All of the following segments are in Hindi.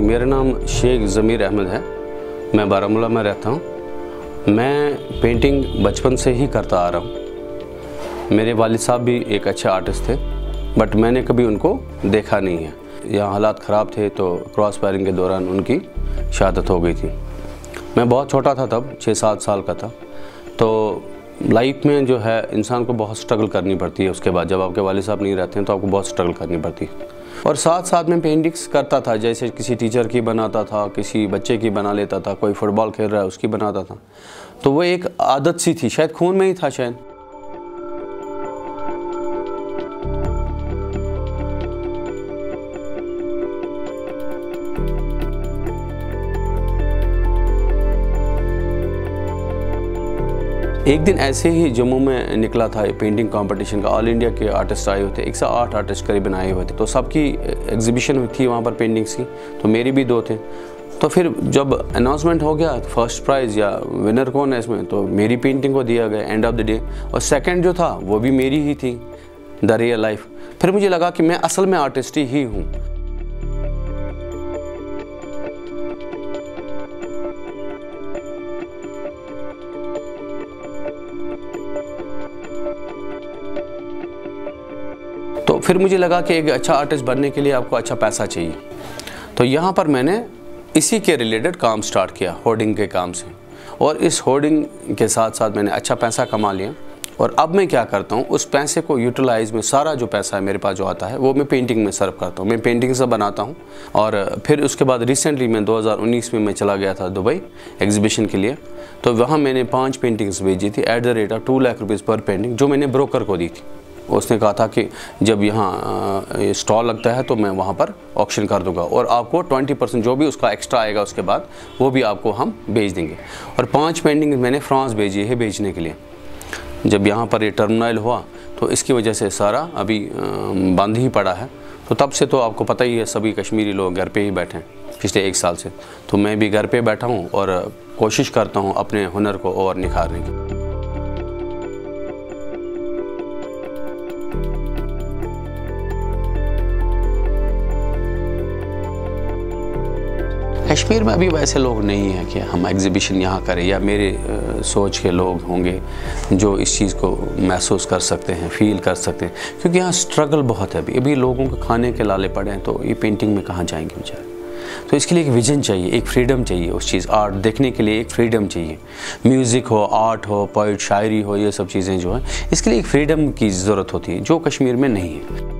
मेरा नाम शेख ज़मीर अहमद है। मैं बारामूला में रहता हूँ। मैं पेंटिंग बचपन से ही करता आ रहा हूँ। मेरे वालिद साहब भी एक अच्छे आर्टिस्ट थे बट मैंने कभी उनको देखा नहीं है। यहाँ हालात ख़राब थे तो क्रॉस फायरिंग के दौरान उनकी शहादत हो गई थी। मैं बहुत छोटा था तब, छः सात साल का था। तो लाइफ में जो है, इंसान को बहुत स्ट्रगल करनी पड़ती है उसके बाद। जब आपके वाले साहब नहीं रहते हैं तो आपको बहुत स्ट्रगल करनी पड़ती है। और साथ साथ में पेंटिंग्स करता था, जैसे किसी टीचर की बनाता था, किसी बच्चे की बना लेता था, कोई फुटबॉल खेल रहा है, उसकी बनाता था। तो वो एक आदत सी थी, शायद खून में ही था, शायद। एक दिन ऐसे ही जम्मू में निकला था पेंटिंग कंपटीशन का। ऑल इंडिया के आर्टिस्ट आए हुए थे, एक सौ आठ आर्टिस्ट करीबन आए हुए थे। तो सबकी एग्जीबिशन हुई थी वहाँ पर पेंटिंग्स की। तो मेरी भी दो थे। तो फिर जब अनाउंसमेंट हो गया फ़र्स्ट प्राइज़ या विनर कौन है इसमें? तो मेरी पेंटिंग को दिया गया एंड ऑफ़ द डे और सेकेंड जो था, वो भी मेरी ही थी द रियल लाइफ फिर मुझे लगा कि मैं असल में आर्टिस्ट ही हूँ। तो फिर मुझे लगा कि एक अच्छा आर्टिस्ट बनने के लिए आपको अच्छा पैसा चाहिए। तो यहाँ पर मैंने इसी के रिलेटेड काम स्टार्ट किया होर्डिंग के काम से। और इस होर्डिंग के साथ साथ मैंने अच्छा पैसा कमा लिया। और अब मैं क्या करता हूँ, उस पैसे को यूटिलाइज में सारा जो पैसा है मेरे पास जो आता है, वो मैं पेंटिंग में सर्व करता हूँ। मैं पेंटिंग से बनाता हूँ। और फिर उसके बाद रिसेंटली मैं 2019 में मैं चला गया था दुबई एग्जीबिशन के लिए। तो वहाँ मैंने पाँच पेंटिंग्स भेजी थी at the rate of two lakh rupees पर पेंटिंग जो मैंने ब्रोकर को दी थी। उसने कहा था कि जब यहाँ स्टॉल लगता है तो मैं वहाँ पर ऑक्शन कर दूँगा। और आपको 20 परसेंट जो भी उसका एक्स्ट्रा आएगा उसके बाद, वो भी आपको हम भेज देंगे। और पाँच पेंटिंग मैंने फ्रांस भेजी है भेजने के लिए। जब यहाँ पर ये टर्मिनल हुआ तो इसकी वजह से सारा अभी बंद ही पड़ा है। तो तब से तो आपको पता ही है, सभी कश्मीरी लोग घर पे ही बैठे हैं, पिछले एक साल से। तो मैं भी घर पे बैठा हूँ और कोशिश करता हूँ अपने हुनर को और निखारने की। कश्मीर में अभी वैसे लोग नहीं हैं कि हम एग्ज़िबिशन यहाँ करें, या मेरे सोच के लोग होंगे जो इस चीज़ को महसूस कर सकते हैं फील कर सकते हैं। क्योंकि यहाँ स्ट्रगल बहुत है अभी। अभी लोगों को खाने के लाले पड़े हैं तो ये पेंटिंग में कहाँ जाएँगे बेचारे? तो इसके लिए एक विजन चाहिए, एक फ्रीडम चाहिए उस चीज़। आर्ट देखने के लिए एक फ्रीडम चाहिए। म्यूज़िक हो आर्ट हो पोइट शायरी हो, ये सब चीज़ें जो हैं, इसके लिए एक फ्रीडम की ज़रूरत होती है, जो कश्मीर में नहीं है।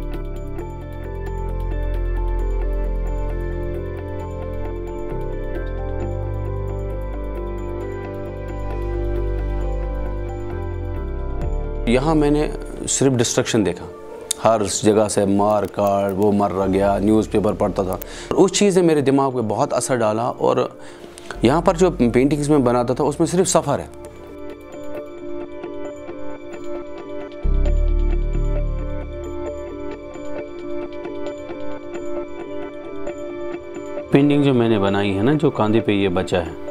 यहाँ मैंने सिर्फ़ डिस्ट्रक्शन देखा। हर जगह से मार, काट, वो मर रह गया न्यूज़पेपर पढ़ता था। उस चीज़ ने मेरे दिमाग पे बहुत असर डाला और यहाँ पर जो पेंटिंग्स में बनाता था, उसमें सिर्फ़ सफ़र है। पेंटिंग जो मैंने बनाई है ना, जो कांधे पे ये बचा है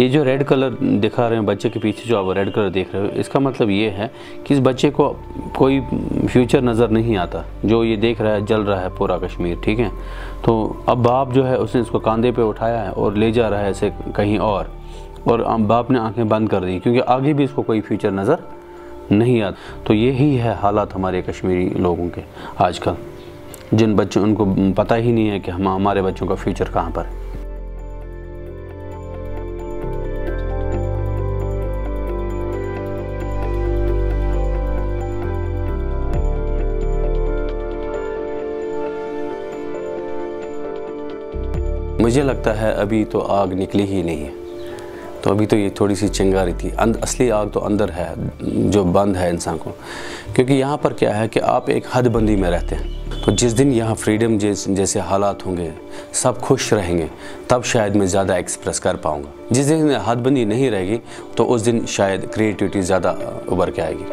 ये जो रेड कलर दिखा रहे हैं बच्चे के पीछे जो आप रेड कलर देख रहे हो, इसका मतलब ये है कि इस बच्चे को कोई फ्यूचर नज़र नहीं आता। जो ये देख रहा है, जल रहा है पूरा कश्मीर, ठीक है? तो अब बाप जो है, उसने इसको कंधे पे उठाया है और ले जा रहा है इसे कहीं और। और बाप ने आँखें बंद कर दी, क्योंकि आगे भी इसको कोई फ्यूचर नज़र नहीं आता। तो यही है हालात हमारे कश्मीरी लोगों के आजकल। जिन बच्चों, उनको पता ही नहीं है कि हम, हमारे बच्चों का फ्यूचर कहाँ पर है। मुझे लगता है अभी तो आग निकली ही नहीं है। तो अभी तो ये थोड़ी सी चिंगारी थी। अंद, असली आग तो अंदर है, जो बंद है इंसान को। क्योंकि यहाँ पर क्या है कि आप एक हदबंदी में रहते हैं। तो जिस दिन यहाँ फ्रीडम जैसे जैसे हालात होंगे, सब खुश रहेंगे, तब शायद मैं ज़्यादा एक्सप्रेस कर पाऊँगा। जिस दिन हदबंदी नहीं रहेगी तो उस दिन शायद क्रिएटिविटी ज़्यादा उभर के आएगी।